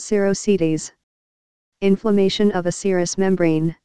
Serosities. Inflammation of a serous membrane.